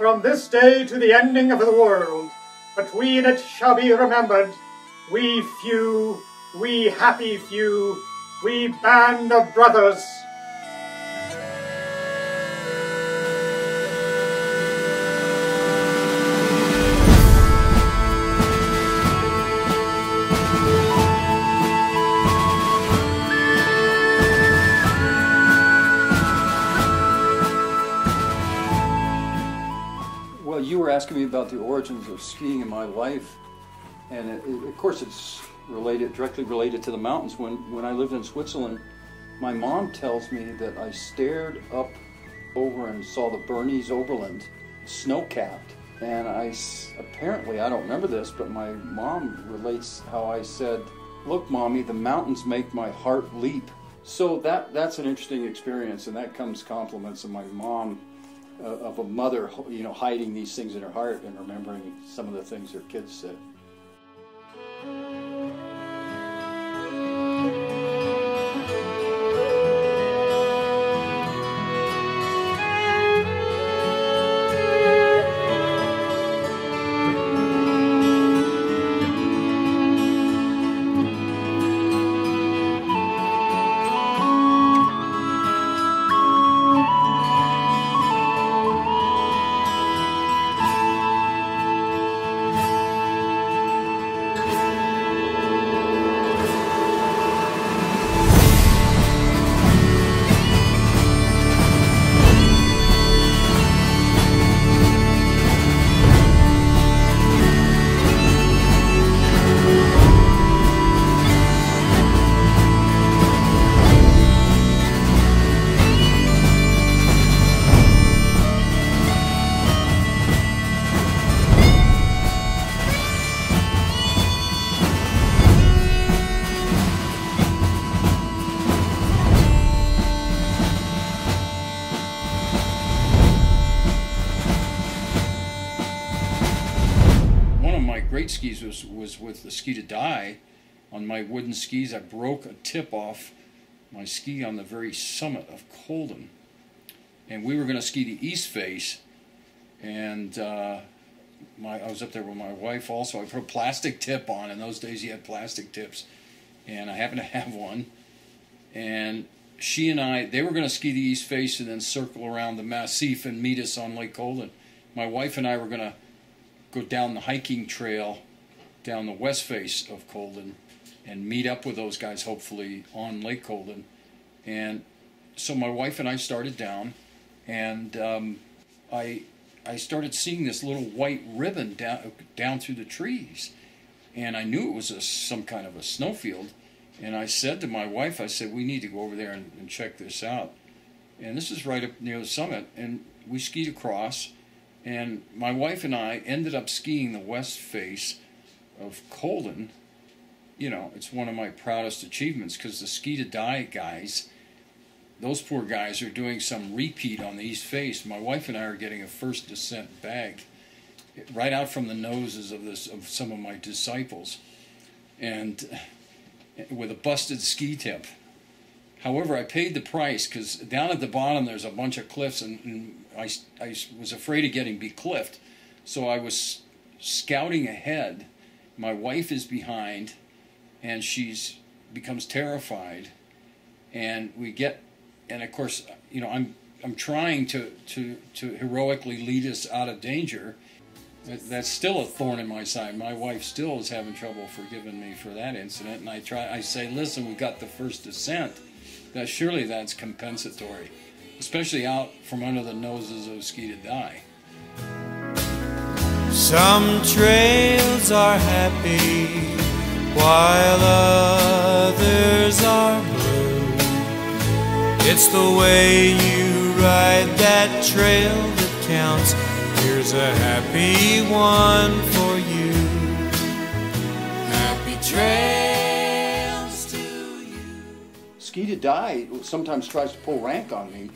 from this day to the ending of the world, but we it shall be remembered, we few, we happy few, we band of brothers. Well, you were asking me about the origins of skiing in my life, and it, it- of course it's related, directly related to the mountains. When when I lived in Switzerland, my mom tells me that I stared up over and saw the Bernese Oberland, snow-capped, and I apparently I don't remember this, but my mom relates how I said, "Look, mommy, the mountains make my heart leap." So that that's an interesting experience, and that comes compliments of my mom of a mother, you know, hiding these things in her heart and remembering some of the things her kids said. Was, was with the ski to die. On my wooden skis, I broke a tip off my ski on the very summit of Colden. And we were going to ski the east face. And uh, my, I was up there with my wife also. I put a plastic tip on. In those days, you had plastic tips. And I happened to have one. And she and I, they were going to ski the east face and then circle around the Massif and meet us on Lake Colden. My wife and I were going to go down the hiking trail down the west face of Colden and meet up with those guys hopefully on Lake Colden. And so my wife and I started down and um, I I started seeing this little white ribbon down down through the trees. And I knew it was a, some kind of a snowfield. And I said to my wife, I said, we need to go over there and, and check this out. And this is right up near the summit. And we skied across and my wife and I ended up skiing the west face of Colden. You know, it's one of my proudest achievements because the ski to die guys, those poor guys are doing some repeat on the east face. My wife and I are getting a first descent bag right out from the noses of this of some of my disciples, and eh, with a busted ski tip. However, I paid the price because down at the bottom there's a bunch of cliffs, and, and I, I was afraid of getting becliffed. So I was scouting ahead. My wife is behind, and she's becomes terrified. And we get, and of course, you know, I'm I'm trying to to to heroically lead us out of danger. That's still a thorn in my side. My wife still is having trouble forgiving me for that incident, and I try. I say, listen, we got the first descent. That surely that's compensatory, especially out from under the noses of to die. Some trails are happy while others are blue. It's the way you ride that trail that counts. Here's a happy one for you. Happy trails to you. Ski to Die sometimes tries to pull rank on me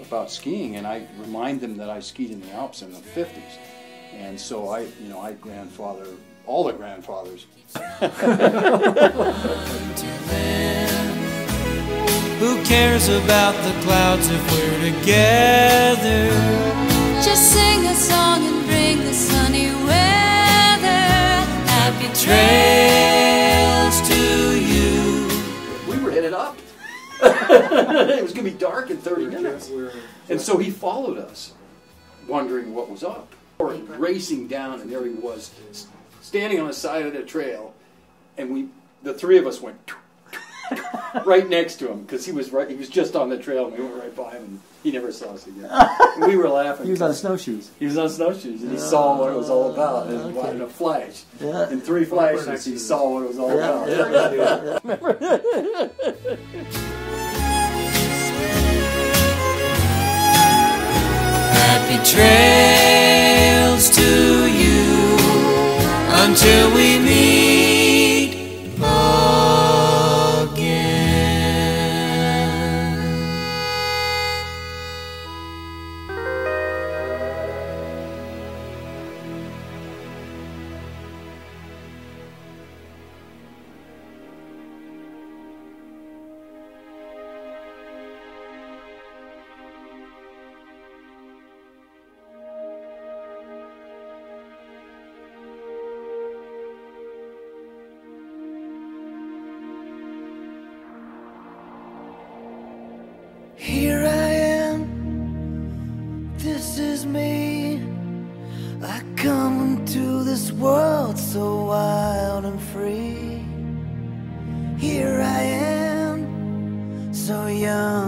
about skiing, and I remind them that I skied in the Alps in the 50s. And so I, you know, I grandfather all the grandfathers. Who cares about the clouds if we're together? Just sing a song and bring the sunny weather. Happy trails to you. We were headed up. it was going to be dark in 30 minutes. And so he followed us, wondering what was up. Or racing down, and there he was, standing on the side of the trail. And we, the three of us went right next to him because he was right. He was just on the trail, and we went right by him, and he never saw us again. And we were laughing. He was on snowshoes. He was on snowshoes, and he oh, saw what it was all about in, in a flash. Yeah. In three flashes, he saw what it was all about. Yeah, Happy to you until we meet Here I am, this is me. I come into this world so wild and free. Here I am, so young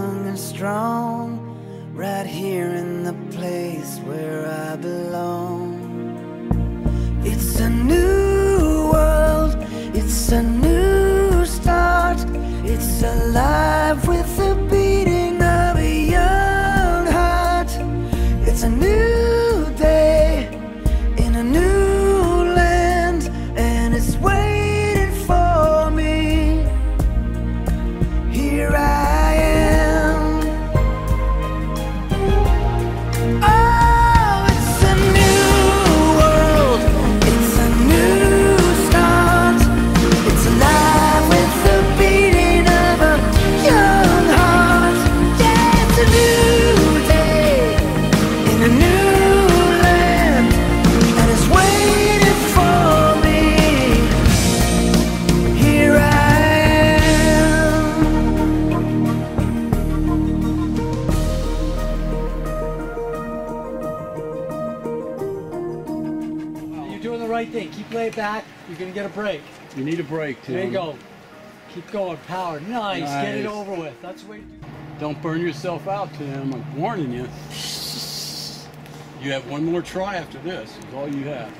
doing the right thing. Keep laying back. You're gonna get a break. You need a break, Tim. There you go. Keep going. Power. Nice. Get it over with. That's the way to do it. Don't burn yourself out, Tim. I'm warning you. You have one more try after this. Is all you have.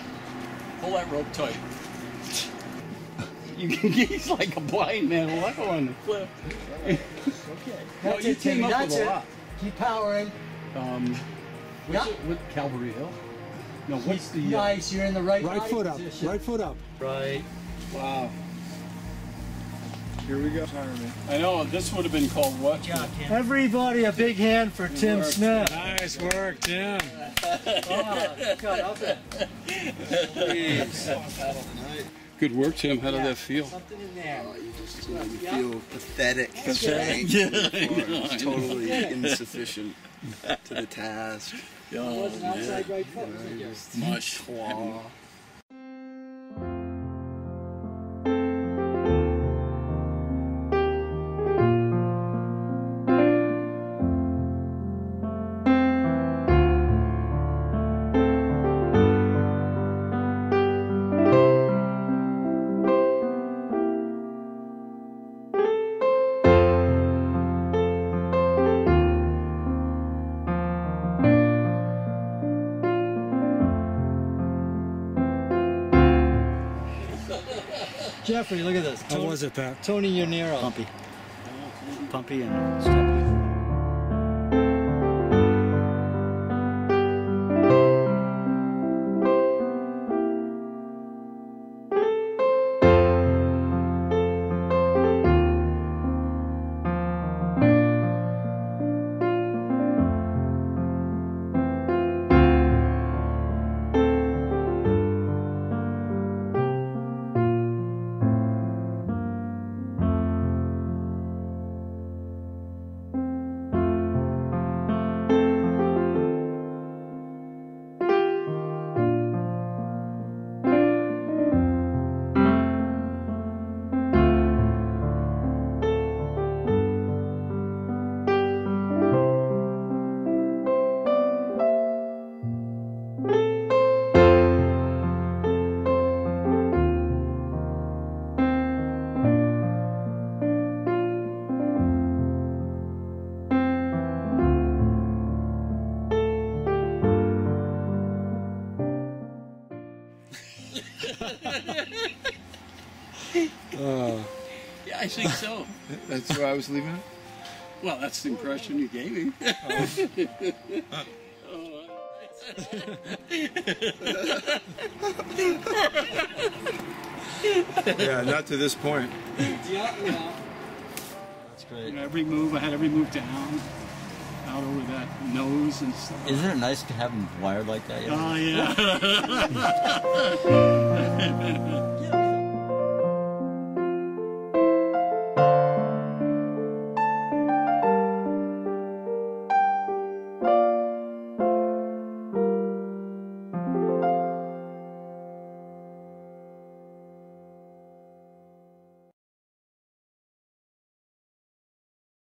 Pull that rope tight. You can, he's like a blind man walking on the cliff. Okay. Well, you it, came up That's with a it. lot. Keep powering. Um, Yeah. it, what Calvary Hill? No, what's the uh, Nice. You're in the right, Right foot up. position. Right foot up. Right. Wow. Here we go. I know this would have been called what? Good job, Tim. Everybody, a big hand for Tim work. Smith. Nice work, Tim. Oh, God, I'll bet. Good work, Tim. How did that feel? Something in there. Oh, you just feel pathetic. Yeah, I know, I know. totally insufficient to the task. Oh, Wasn't outside right foot. was it? Claw. Jeffrey, look at this. How was it, Pat? Tony Yaniro. Pumpy. Oh. Pumpy and think so. that's where I was leaving it. Well, that's the impression you gave me. Yeah, not to this point. Yeah, yeah. That's great. You know, every move, I had every move down, out over that nose and stuff. Isn't it nice to have them wired like that? Oh, yeah.